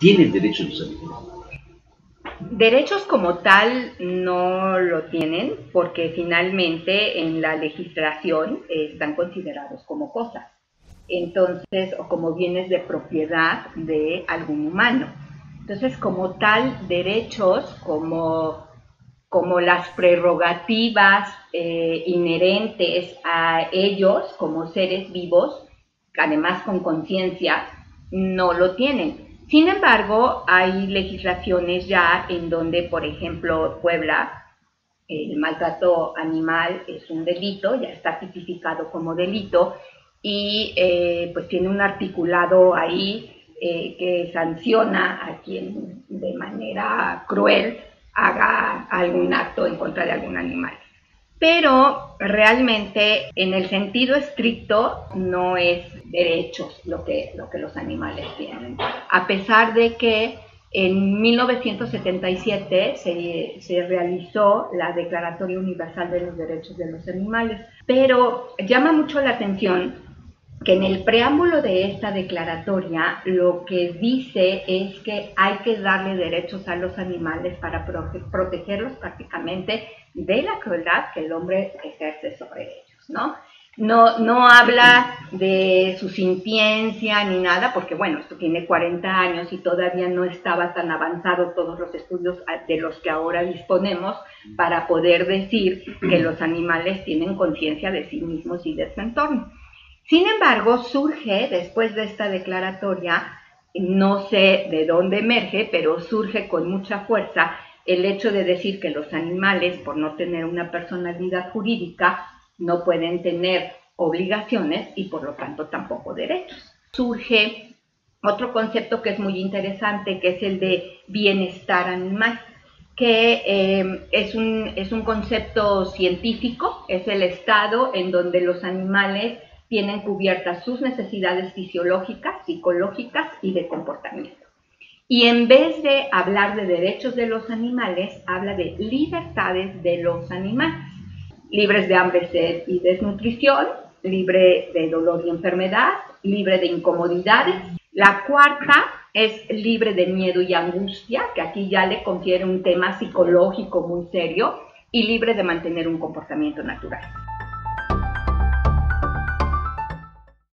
¿Tienen derechos los animales? Derechos como tal no lo tienen porque finalmente en la legislación están considerados como cosas, entonces, o como bienes de propiedad de algún humano. Entonces, como tal, derechos como, como las prerrogativas eh, inherentes a ellos como seres vivos, además con conciencia, no lo tienen. Sin embargo, hay legislaciones ya en donde, por ejemplo, Puebla, el maltrato animal es un delito, ya está tipificado como delito y eh, pues tiene un articulado ahí eh, que sanciona a quien de manera cruel haga algún acto en contra de algún animal pero realmente en el sentido estricto no es derechos lo que, lo que los animales tienen. A pesar de que en 1977 se, se, realizó la Declaratoria Universal de los Derechos de los Animales, pero llama mucho la atención que en el preámbulo de esta declaratoria lo que dice es que hay que darle derechos a los animales para protegerlos prácticamente de la crueldad que el hombre ejerce sobre ellos, ¿no? No, no habla de su sintiencia ni nada, porque bueno, esto tiene 40 años y todavía no estaba tan avanzado todos los estudios de los que ahora disponemos para poder decir que los animales tienen conciencia de sí mismos y de su entorno. Sin embargo, surge después de esta declaratoria, no sé de dónde emerge, pero surge con mucha fuerza el hecho de decir que los animales, por no tener una personalidad jurídica, no pueden tener obligaciones y por lo tanto tampoco derechos. Surge otro concepto que es muy interesante, que es el de bienestar animal, que eh, es, un, es un concepto científico, es el estado en donde los animales tienen cubiertas sus necesidades fisiológicas, psicológicas y de comportamiento. Y en vez de hablar de derechos de los animales, habla de libertades de los animales, libres de hambre, sed y desnutrición, libre de dolor y enfermedad, libre de incomodidades. La cuarta es libre de miedo y angustia, que aquí ya le confiere un tema psicológico muy serio, y libre de mantener un comportamiento natural.